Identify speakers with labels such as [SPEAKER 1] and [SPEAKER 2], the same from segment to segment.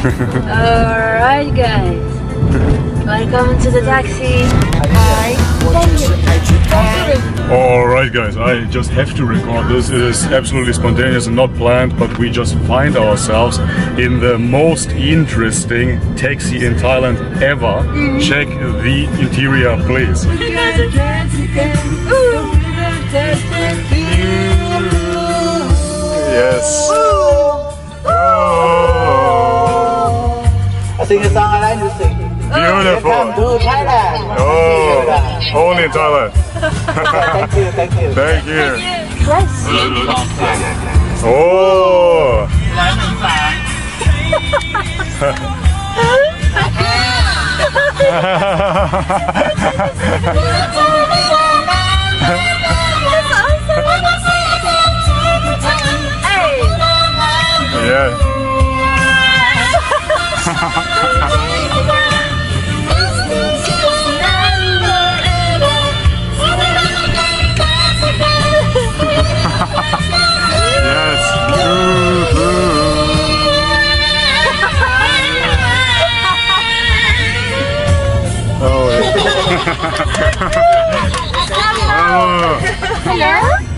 [SPEAKER 1] Alright guys. Welcome to the taxi. Hi.
[SPEAKER 2] Alright guys, I just have to record this. It is absolutely spontaneous and not planned, but we just find ourselves in the most interesting taxi in Thailand ever. Mm-hmm. Check the interior please.
[SPEAKER 3] Sing a song I like to sing. Come
[SPEAKER 2] beautiful.
[SPEAKER 3] to Thailand.
[SPEAKER 2] Oh, only in Thailand.
[SPEAKER 3] Thank you, thank you.
[SPEAKER 2] Thank you.
[SPEAKER 1] Let's
[SPEAKER 2] Oh,
[SPEAKER 1] Hey.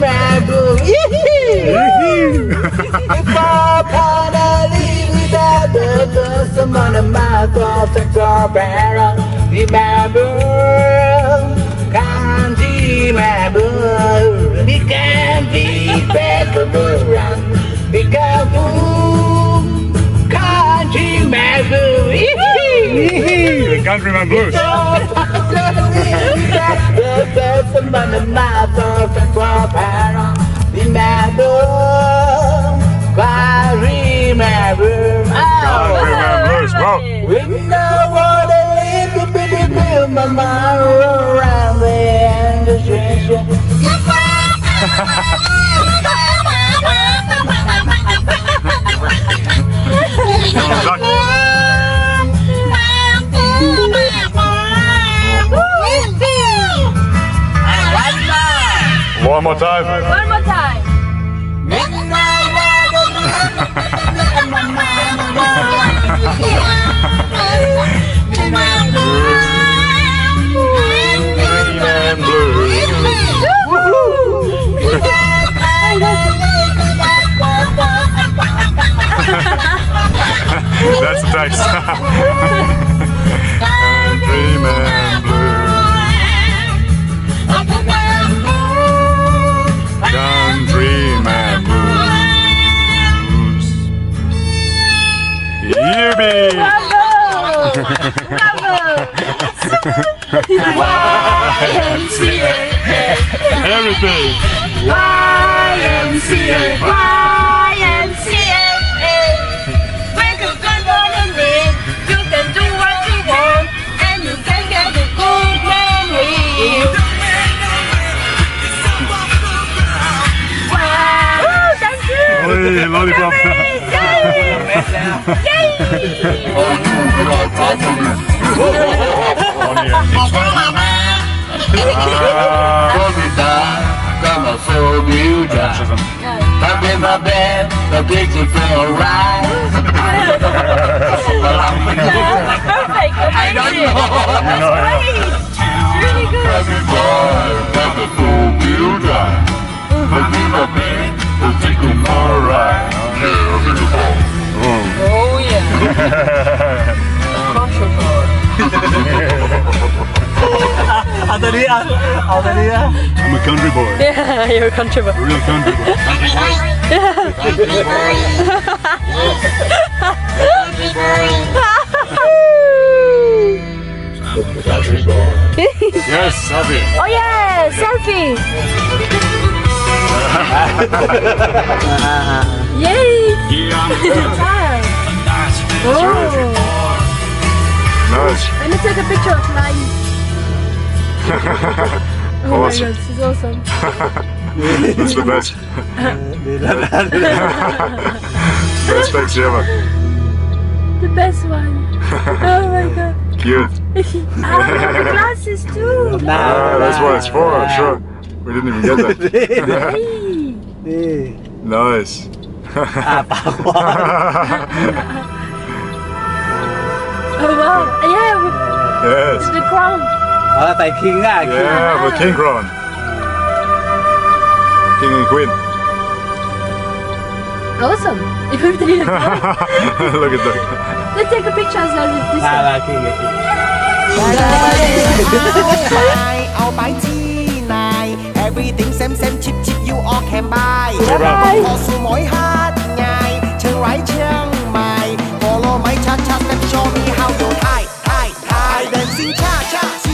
[SPEAKER 3] the can't see my blue. If I can't live without the dust, someone of my thoughts are so bad. Remember, can't blue. We can't be better run. Because ooh, can't see my blue.
[SPEAKER 2] The Countryman Blues. Countryman Blues. Wow.
[SPEAKER 3] We know what a little bit of my mind around the end.
[SPEAKER 2] One more time.
[SPEAKER 1] One more time.
[SPEAKER 2] That's the Everything.
[SPEAKER 1] YMCA, YMCA. Make a good morning live. You can do what you want, and you can get a good memory. Wow, thank you.
[SPEAKER 2] Hey, lollipop.
[SPEAKER 3] Come on, so beautiful. Up in my bed, the picture feel right.
[SPEAKER 1] Perfect. I
[SPEAKER 3] don't know.
[SPEAKER 1] Really good.
[SPEAKER 3] Every boy, never so beautiful. Up in my bed, the picture feel right. Yeah, beautiful.
[SPEAKER 1] Oh yeah.
[SPEAKER 3] เ Anthony, Anthony. I'm a country boy. Yeah, you're a country
[SPEAKER 2] boy. A real country boy.
[SPEAKER 1] yeah. country boy.
[SPEAKER 2] Yes. Country boy. yes, selfie.
[SPEAKER 1] Oh yeah, selfie. Yay!
[SPEAKER 4] Yeah. oh. Nice.
[SPEAKER 1] Let me take a picture of mine oh
[SPEAKER 4] awesome.
[SPEAKER 1] my god, this is awesome.
[SPEAKER 4] That's the best. best ever.
[SPEAKER 1] The best one. Oh my god.
[SPEAKER 4] Cute.
[SPEAKER 1] oh, the glasses too.
[SPEAKER 4] Ah, ah that's what it's for, I'm sure. We didn't even get that. nice.
[SPEAKER 5] Ah,
[SPEAKER 1] oh wow, yeah.
[SPEAKER 4] Yes.
[SPEAKER 1] The crown.
[SPEAKER 5] Ờ, tại king á, king.
[SPEAKER 4] Yeah, the king crown. King and queen.
[SPEAKER 1] Awesome. If we did it.
[SPEAKER 4] Look at that.
[SPEAKER 1] Let's take a picture as well with this.
[SPEAKER 6] Ah, la, king, king. everything same same cheap cheap you all can buy
[SPEAKER 4] Bye.
[SPEAKER 6] follow my cha cha step show me how you high high high dancing cha cha